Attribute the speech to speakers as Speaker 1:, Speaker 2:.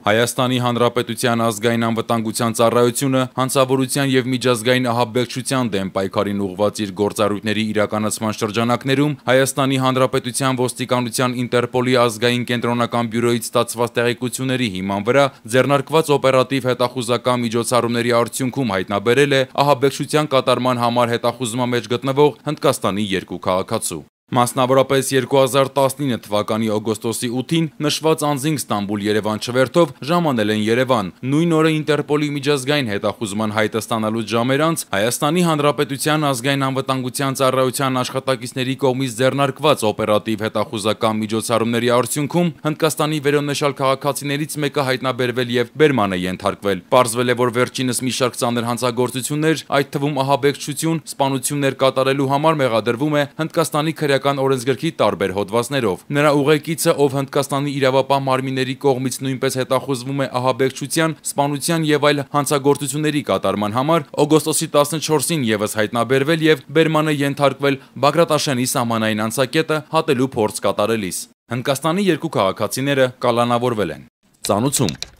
Speaker 1: Հայաստանի Հանրապետության ազգային անվտանգության ծառայությունը հանցավորության եւ միջազգային ահաբեկչության դեմ պայքարին ուղղված իր գործառույթների իրականացման շրջանակներում Հայաստանի Հանրապետության ոստիկանության Ինտերպոլի ազգային կենտրոնական բյուրոյից ստացված տեղեկությունների հիման վրա ձեռնարկված օպերատիվ հետախուզական միջոցառումների արդյունքում հայտնաբերել է ահաբեկչության կատարման համար հետախուզման մեջ գտնվող Հնդկաստանի երկու քաղաքացու։ Մասնավորապես 2019 թվականի օգոստոսի 8-ին նշված անձինք Ստամբուլ Երևան չվերթով ժամանել են Երևան։ Նույն օրը Ինտերպոլի միջազգային հետախուզման հայտը ստանալուց ժամեր անց Հայաստանի Հանրապետության ազգային անվտանգության ծառայության աշխատակիցների կողմից ձեռնարկված օպերատիվ հետախուզական միջոցառումների արդյունքում Հնդկաստանի վերոնշյալ քաղաքացիներից մեկը հայտնաբերվել եւ բերման է ենթարկվել։ Պարզվել է, որ վերջինս մի շարք ծանր հանցագործություններ, այդ թվում ահաբեկչություն, սպանություններ կատարելու համար մեղադրվում է Հնդկաստանի քրեական Հանրապետական օրենսգրքի տարբեր հոդվածներով։ Նրա ուղեկիցը, ով Հնդկաստանի իրավապահ մարմինների կողմից նույնպես հետախուզվում է ահաբեկչության, սպանության եւ այլ հանցագործությունների կատարման համար, օգոստոսի 14-ին եւս հայտնաբերվել եւ բերմանը ենթարկվել Բագրատաշենի սահմանային անցակետը հատելու փորձ կատարելիս։ Հնդկաստանի երկու քաղաքացիները կալանավորվել են։ Ծանուցում